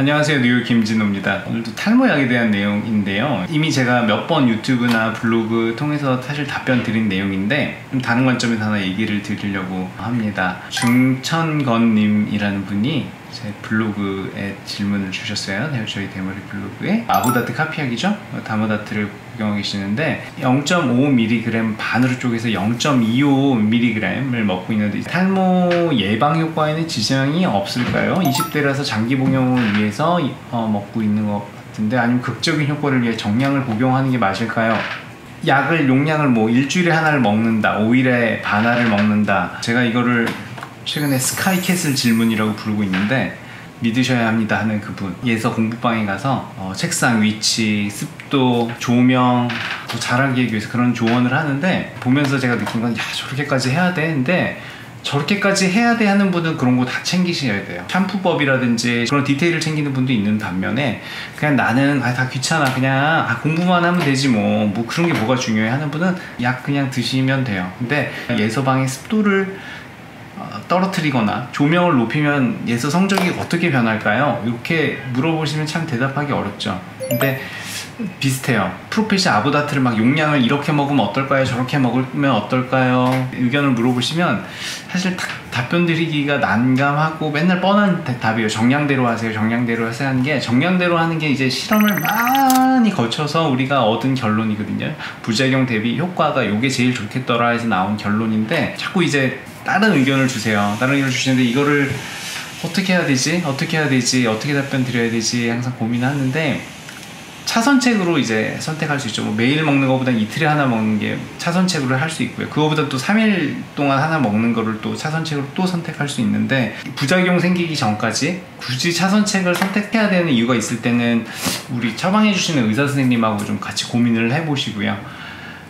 안녕하세요. 뉴욕 김진호입니다. 오늘도 탈모약에 대한 내용인데요. 이미 제가 몇 번 유튜브나 블로그 통해서 사실 답변 드린 내용인데 좀 다른 관점에서 하나 얘기를 드리려고 합니다. 중천건님이라는 분이 제 블로그에 질문을 주셨어요 네, 저희 대머리 블로그에 아부다트 카피약이죠 다모다트를 복용하고 계시는데 0.5mg 반으로 쪼개서 0.25mg을 먹고 있는데 탈모 예방 효과에는 지장이 없을까요? 20대라서 장기 복용을 위해서 어, 먹고 있는 것 같은데 아니면 극적인 효과를 위해 정량을 복용하는 게 맞을까요? 약을 용량을 뭐 일주일에 하나를 먹는다 5일에 반알을 먹는다 제가 이거를 최근에 스카이캐슬 질문이라고 부르고 있는데 믿으셔야 합니다 하는 그분. 예서 공부방에 가서 어, 책상 위치, 습도, 조명 더 잘하기 위해서 그런 조언을 하는데 보면서 제가 느낀 건 야 저렇게까지 해야 돼? 근데 저렇게까지 해야 돼? 하는 분은 그런 거 다 챙기셔야 돼요. 샴푸법이라든지 그런 디테일을 챙기는 분도 있는 반면에 그냥 나는 아, 다 귀찮아. 그냥 아, 공부만 하면 되지 뭐, 뭐 그런 게 뭐가 중요해? 하는 분은 약 그냥 드시면 돼요. 근데 예서방의 습도를 어, 떨어뜨리거나 조명을 높이면 예서 성적이 어떻게 변할까요? 이렇게 물어보시면 참 대답하기 어렵죠. 근데 비슷해요. 프로페시 아보다트를 막 용량을 이렇게 먹으면 어떨까요? 저렇게 먹으면 어떨까요? 의견을 물어보시면 사실 다, 답변 드리기가 난감하고 맨날 뻔한 답이에요. 정량대로 하세요. 정량대로 하세요 하는 게 정량대로 하는 게 이제 실험을 많이 거쳐서 우리가 얻은 결론이거든요. 부작용 대비 효과가 요게 제일 좋겠더라 해서 나온 결론인데 자꾸 이제 다른 의견을 주세요. 다른 의견을 주시는데 이거를 어떻게 해야 되지? 어떻게 해야 되지? 어떻게 답변 드려야 되지? 항상 고민하는데 차선책으로 이제 선택할 수 있죠. 뭐 매일 먹는 것보다 이틀에 하나 먹는 게 차선책으로 할 수 있고요. 그거보다 또 3일 동안 하나 먹는 거를 또 차선책으로 또 선택할 수 있는데 부작용 생기기 전까지 굳이 차선책을 선택해야 되는 이유가 있을 때는 우리 처방해 주시는 의사 선생님하고 좀 같이 고민을 해 보시고요.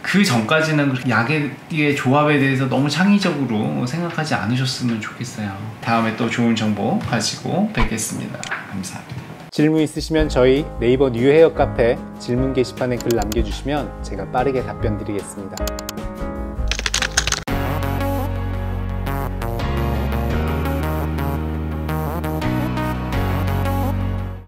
그 전까지는 약의 조합에 대해서 너무 창의적으로 생각하지 않으셨으면 좋겠어요. 다음에 또 좋은 정보 가지고 뵙겠습니다. 감사합니다. 질문 있으시면 저희 네이버 뉴헤어 카페 질문 게시판에 글 남겨주시면 제가 빠르게 답변 드리겠습니다.